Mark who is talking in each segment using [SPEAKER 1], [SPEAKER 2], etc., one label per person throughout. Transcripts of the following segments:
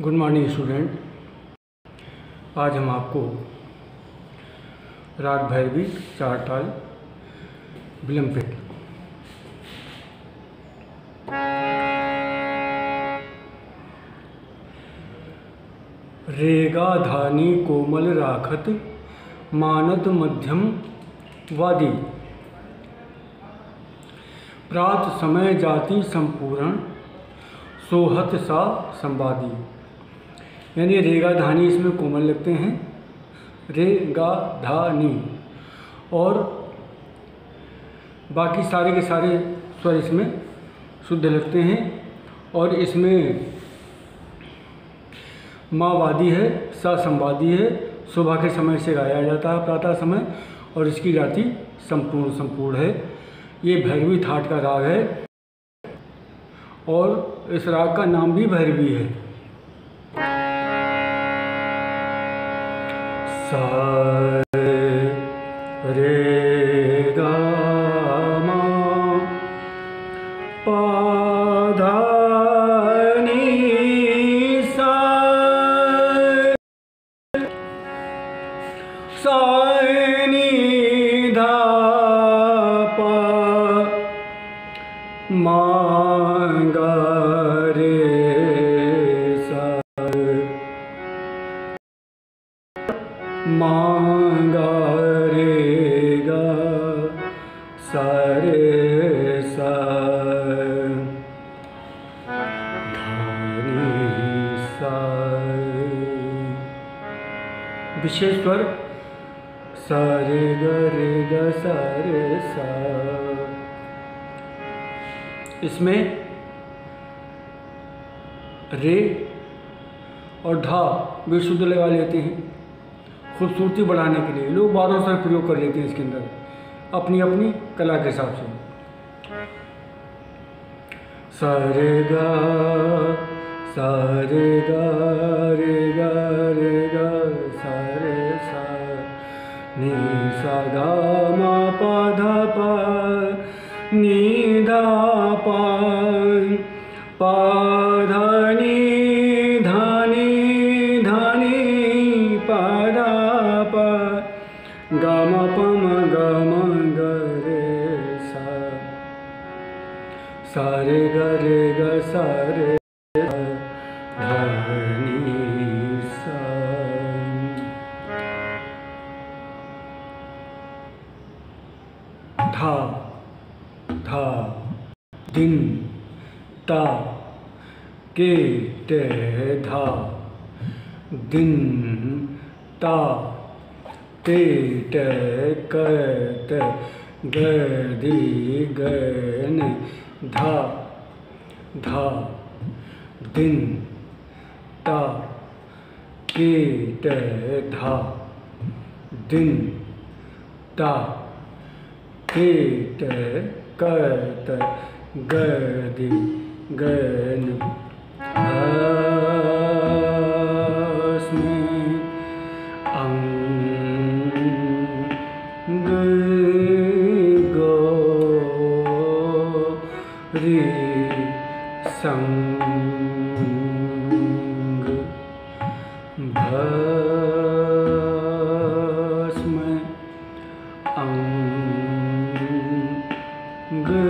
[SPEAKER 1] Good morning student आज हम आपको राग भैरवी चार ताल विलम्बित रेगा धानी कोमल राखत, मानत मध्यम वादी। प्रात समय जाति संपूर्ण, सोहत सा संवादी। यानी रेगा धानी इसमें कोमल लगते हैं। रे गा धा नी और बाकी सारे के सारे स्वर इसमें शुद्ध लगते हैं। और इसमें माँवादी है सा संवादी है, सुबह के समय से गाया जाता है प्रातः समय, और इसकी जाति संपूर्ण संपूर्ण है। ये भैरवी थाट का राग है। और इस राग का नाम भी भैरवी है। रे गा मा पा धा नी सा विशेष स्वर सा रे ग रे ग सा रे सा इसमें रे और धा वे शुद्ध लगा लेते हैं, खूबसूरती बढ़ाने के लिए। लोग बारह स्वर प्रयोग कर लेते हैं इसके अंदर, अपनी अपनी कला के हिसाब से। सा रे गा सा रे गा रे गा रे सा सा निस म प धप निध प धनि धनि धनि पदा प गम गरे सरे गरे ग स के धा दिन ता ते ते क त ग दी ग धा। धा। दिन ता के ते धा दिन ता के त क त ग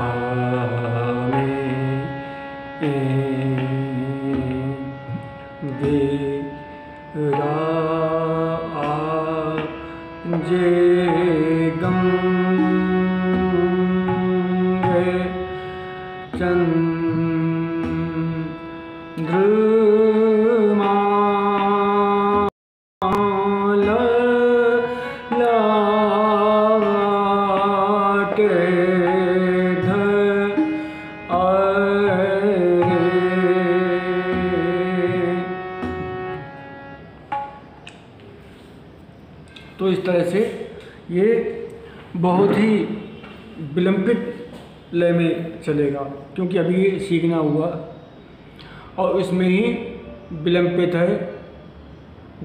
[SPEAKER 1] आमे वेरा जे गंगे चंद्रमा बहुत ही विलंबित लय में चलेगा, क्योंकि अभी ये सीखना हुआ। और इसमें ही विलंबित है,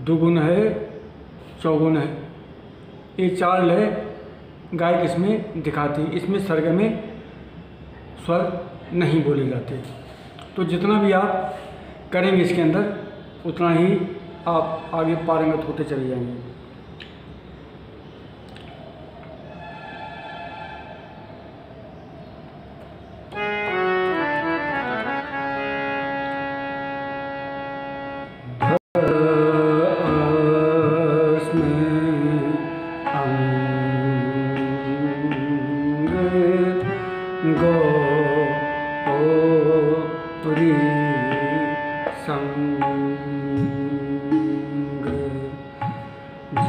[SPEAKER 1] दुगुन है, चौगुन है। ये चार लय गायक इसमें दिखाती इसमें सर्ग में स्वर नहीं बोले जाते। तो जितना भी आप करेंगे इसके अंदर, उतना ही आप आगे पारंगत होते चले जाएँगे।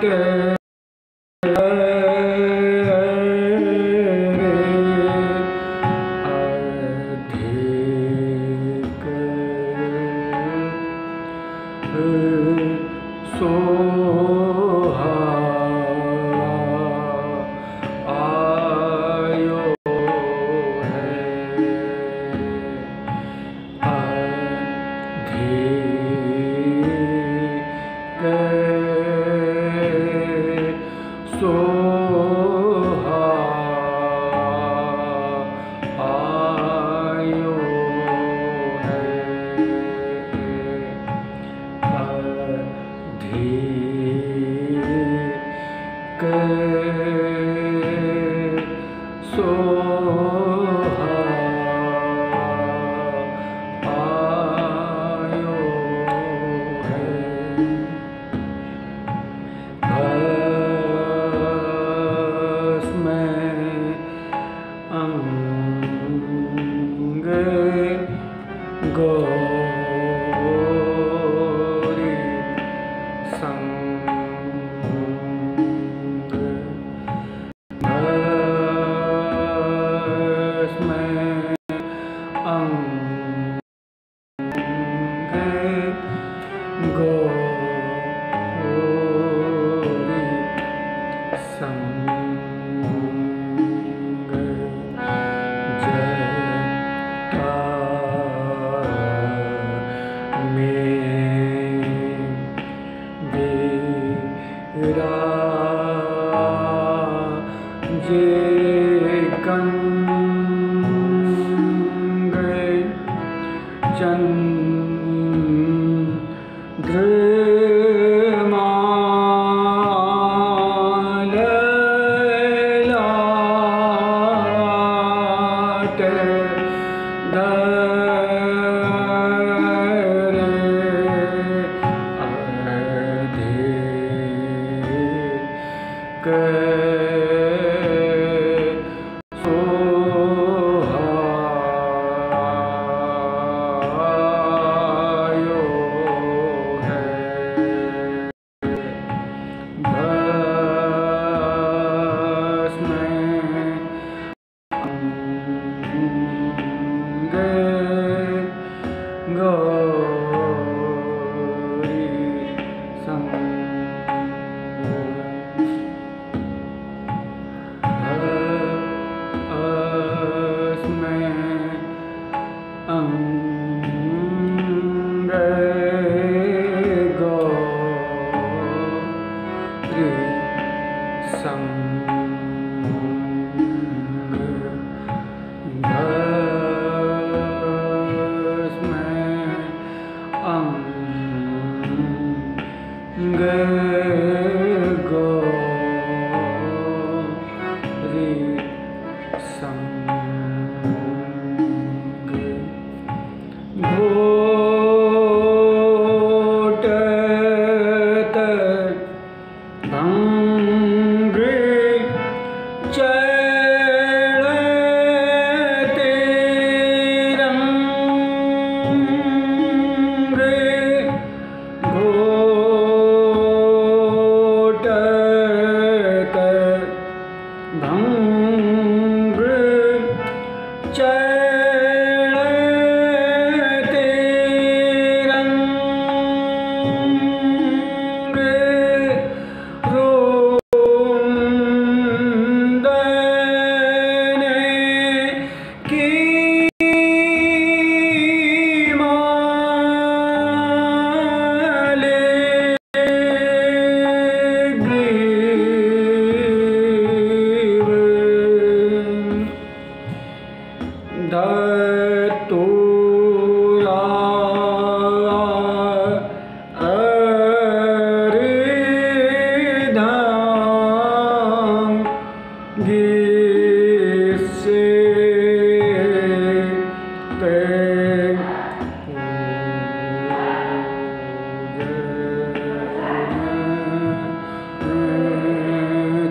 [SPEAKER 1] மாட்டேன் thank you da Joy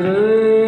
[SPEAKER 1] André.